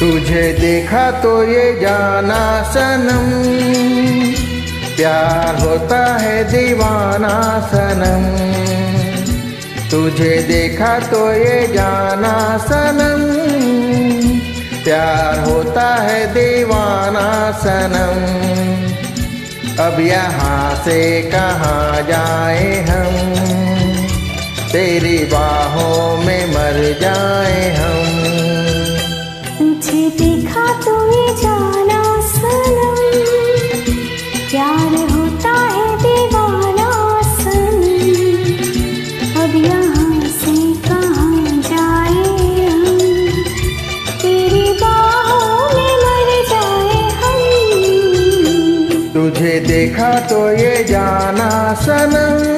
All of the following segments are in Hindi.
तुझे देखा तो ये जाना सनम। प्यार होता है दीवाना सनम। तुझे देखा तो ये जाना सनम। प्यार होता है दीवाना सनम। अब यहाँ से कहाँ जाए हम? तेरी बाहों में मर जाए हम। तुझे देखा तो ये जाना सनम।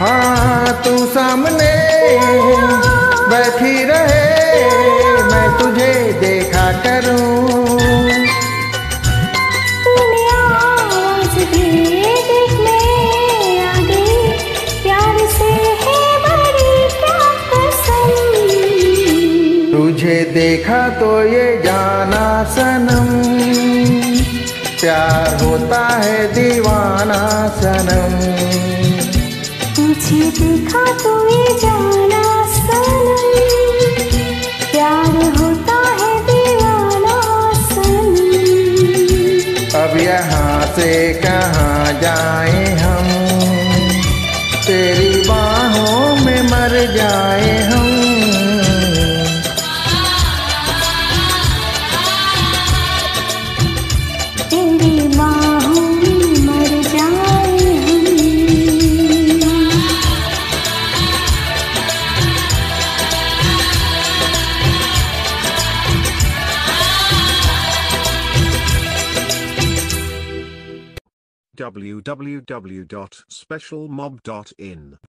हाँ तू सामने बैठी रहे मैं तुझे देखा करूँ। है तुझे देखा तो ये जाना सनम प्यार होता है दीवाना सनम। प्यार होता है अब यहाँ से कहाँ जाए हम? तेरी बाहों में मर जाए हम। www.specialmob.in.